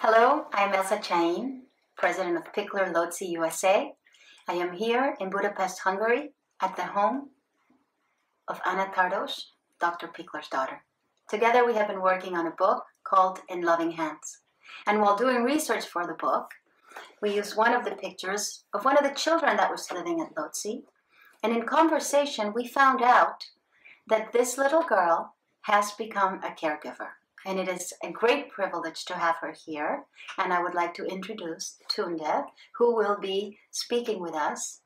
Hello, I'm Elsa Chain, president of Pickler Lotzi USA. I am here in Budapest, Hungary, at the home of Anna Tardos, Dr. Pickler's daughter. Together, we have been working on a book called In Loving Hands. And while doing research for the book, we used one of the pictures of one of the children that was living at Lotzi. And in conversation, we found out that this little girl has become a caregiver. And it is a great privilege to have her here. And I would like to introduce Tunde, who will be speaking with us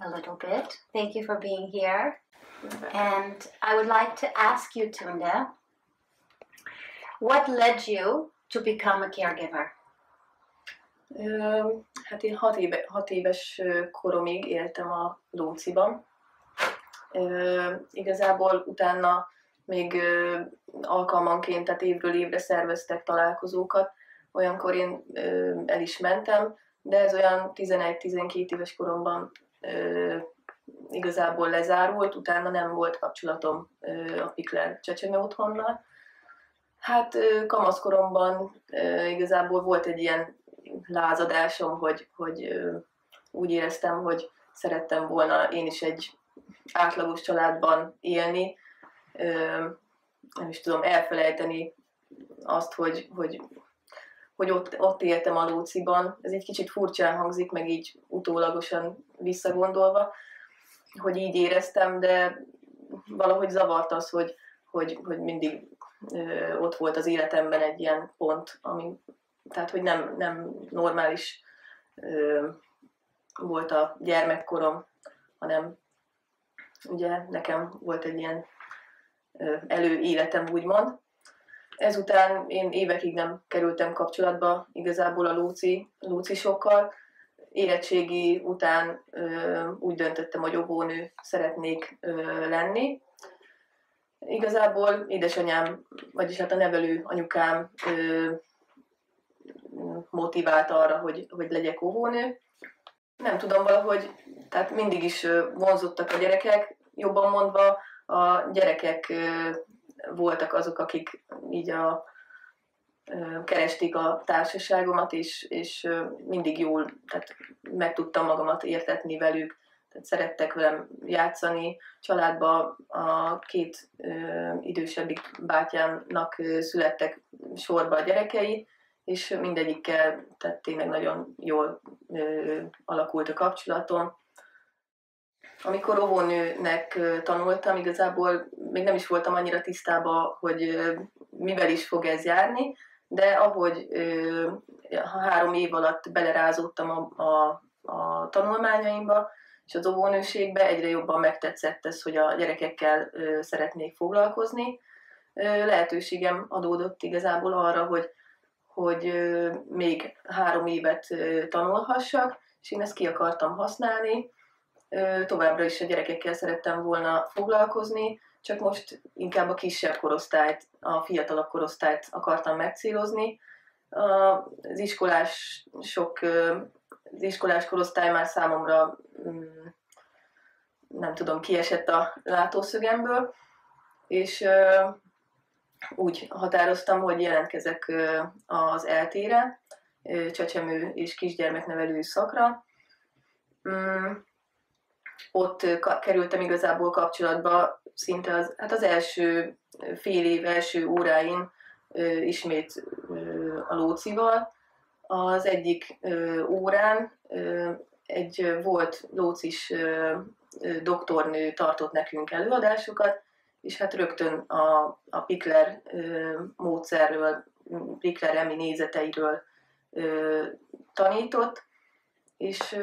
a little bit. Thank you for being here. And I would like to ask you, Tunde, what led you to become a caregiver? Hát én hat, éve, hat éves koromig éltem a Lóciban. Ö, Igazából utána még alkalmanként, tehát évről évre szerveztek találkozókat, olyankor én el is mentem, de ez olyan 11-12 éves koromban igazából lezárult, utána nem volt kapcsolatom a Pikler csecsemő otthonnal. Hát kamaszkoromban igazából volt egy ilyen lázadásom, hogy, hogy úgy éreztem, hogy szerettem volna én is egy átlagos családban élni, nem is tudom elfelejteni azt, hogy, hogy, hogy ott, ott éltem a Lóciban. Ez egy kicsit furcsán hangzik, meg így utólagosan visszagondolva, hogy így éreztem, de valahogy zavart az, hogy, hogy, hogy mindig ö, ott volt az életemben egy ilyen pont, ami, tehát hogy nem, nem normális ö, volt a gyermekkorom, hanem ugye nekem volt egy ilyen előéletem, úgymond. Ezután én évekig nem kerültem kapcsolatba igazából a Lúci, Lúcisokkal. Érettségi után ö, úgy döntöttem, hogy óvónő szeretnék ö, lenni. Igazából édesanyám, vagyis hát a nevelő anyukám ö, motivált arra, hogy, hogy legyek óvónő. Nem tudom, valahogy, tehát mindig is vonzottak a gyerekek, jobban mondva, a gyerekek voltak azok, akik így a, keresték a társaságomat, és, és mindig jól, tehát meg tudtam magamat értetni velük, tehát szerettek velem játszani. Családban a két ö, idősebbik bátyámnak születtek sorba a gyerekei, és mindegyikkel tehát tényleg nagyon jól alakult a kapcsolatom. Amikor óvónőnek tanultam, igazából még nem is voltam annyira tisztában, hogy mivel is fog ez járni, de ahogy három év alatt belerázódtam a, a, a tanulmányaimba, és az óvónőségbe egyre jobban megtetszett ez, hogy a gyerekekkel szeretnék foglalkozni. Lehetőségem adódott igazából arra, hogy, hogy még három évet tanulhassak, és én ezt ki akartam használni. Továbbra is a gyerekekkel szerettem volna foglalkozni, csak most inkább a kisebb korosztályt, a fiatalabb korosztályt akartam megcélozni. Az iskolás sok az iskolás korosztály már számomra mm, nem tudom, kiesett a látószögemből, és úgy határoztam, hogy jelentkezek az eltére, csecsemő és kisgyermeknevelő szakra. Ott kerültem igazából kapcsolatba szinte az, hát az első fél év első óráin ismét a Lócival, az egyik órán egy volt lócis doktornő tartott nekünk előadásokat, és hát rögtön a, a Pikler módszerről, Pikler emi nézeteiről tanított, és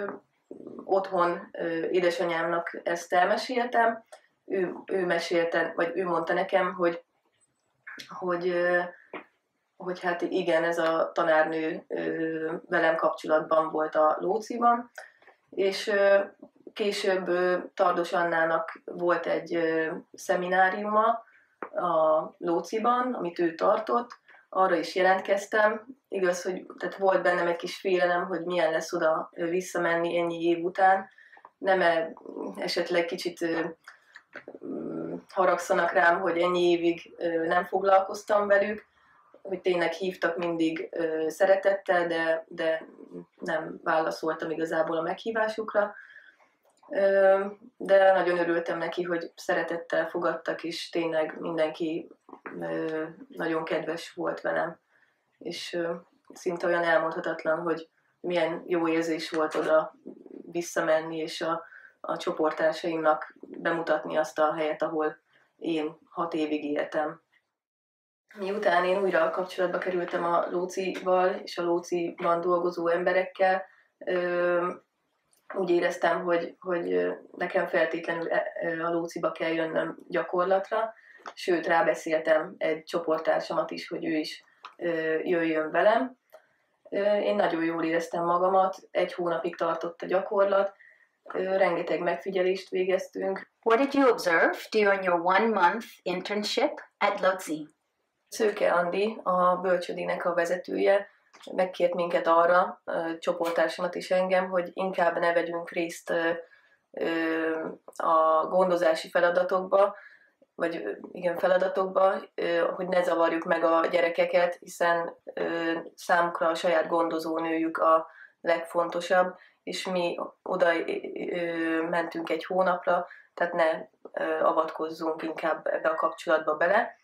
otthon édesanyámnak ezt elmeséltem, ő, ő mesélte, vagy ő mondta nekem, hogy, hogy hogy hát igen, ez a tanárnő velem kapcsolatban volt a Lóciban, és később Tardos Annának volt egy szemináriuma a Lóciban, amit ő tartott, arra is jelentkeztem. Igaz, hogy tehát volt bennem egy kis félelem, hogy milyen lesz oda visszamenni ennyi év után. Nem -e esetleg kicsit mm, haragszanak rám, hogy ennyi évig nem foglalkoztam velük, hogy tényleg hívtak mindig szeretettel, de, de nem válaszoltam igazából a meghívásukra. De nagyon örültem neki, hogy szeretettel fogadtak, és tényleg mindenki nagyon kedves volt velem. És szinte olyan elmondhatatlan, hogy milyen jó érzés volt oda visszamenni, és a, a csoporttársaimnak bemutatni azt a helyet, ahol én hat évig éltem. Miután én újra kapcsolatba kerültem a Lócival és a Lóciban dolgozó emberekkel, úgy éreztem, hogy, hogy nekem feltétlenül e, a Lóciba kell jönnöm gyakorlatra, sőt rábeszéltem egy csoporttársamat is, hogy ő is jöjjön velem. Én nagyon jól éreztem magamat, egy hónapig tartott a gyakorlat, rengeteg megfigyelést végeztünk. What did you observe during your one month internship at Lotzi? Szőke Andi, a bölcsödének a vezetője, megkért minket arra, csoportársamat is engem, hogy inkább ne vegyünk részt a gondozási feladatokba, vagy igen, feladatokba, hogy ne zavarjuk meg a gyerekeket, hiszen számukra a saját gondozónőjük a legfontosabb, és mi oda mentünk egy hónapra, tehát ne avatkozzunk inkább ebbe a kapcsolatba bele.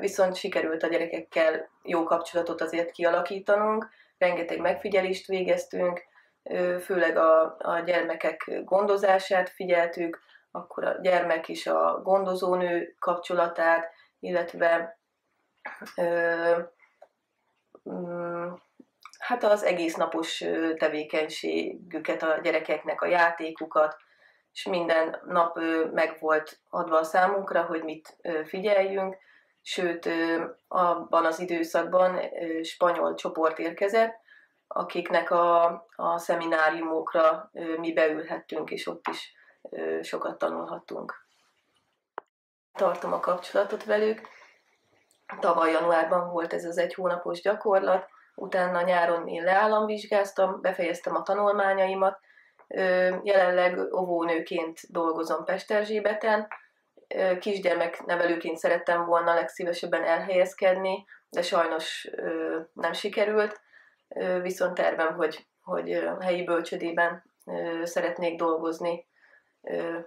Viszont sikerült a gyerekekkel jó kapcsolatot azért kialakítanunk, rengeteg megfigyelést végeztünk, főleg a, a gyermekek gondozását figyeltük, akkor a gyermek és a gondozónő kapcsolatát, illetve ö, mm, hát az egész napos tevékenységüket, a gyerekeknek a játékukat, és minden nap meg volt adva a számunkra, hogy mit figyeljünk, sőt, abban az időszakban spanyol csoport érkezett, akiknek a, a szemináriumokra mi beülhettünk, és ott is sokat tanulhattunk. Tartom a kapcsolatot velük. Tavaly januárban volt ez az egy hónapos gyakorlat, utána nyáron én leállamvizsgáztam, befejeztem a tanulmányaimat, jelenleg óvónőként dolgozom Pesterzsébeten, kisgyermek nevelőként szerettem volna legszívesebben elhelyezkedni, de sajnos nem sikerült, viszont tervem, hogy, hogy helyi bölcsödében szeretnék dolgozni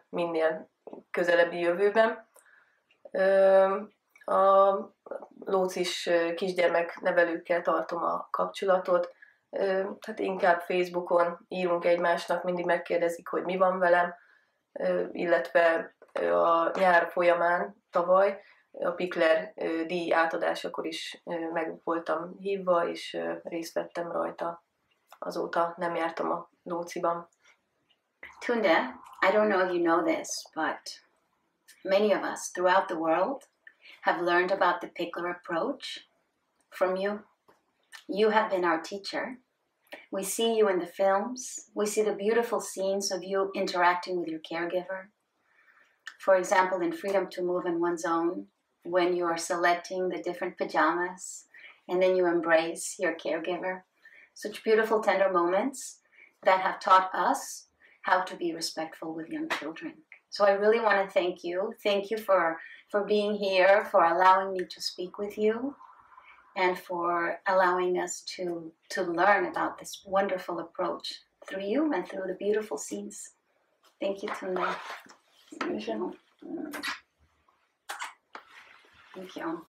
minél közelebbi jövőben. A lócis kisgyermek nevelőkkel tartom a kapcsolatot, hát inkább Facebookon írunk egymásnak, mindig megkérdezik, hogy mi van velem, illetve a nyár folyamán tavaly a Pikler díj átadásakor is meg voltam hívva, és részt vettem rajta. Azóta nem jártam a Lóciban. Tunde, I don't know if you know this, but many of us throughout the world have learned about the Pickler approach from you. You have been our teacher. We see you in the films. We see the beautiful scenes of you interacting with your caregiver. For example, in Freedom to Move in One's Own, when you are selecting the different pajamas and then you embrace your caregiver. Such beautiful, tender moments that have taught us how to be respectful with young children. So I really want to thank you. Thank you for, for being here, for allowing me to speak with you, and for allowing us to, to learn about this wonderful approach through you and through the beautiful scenes. Thank you, Tunde. Thank you.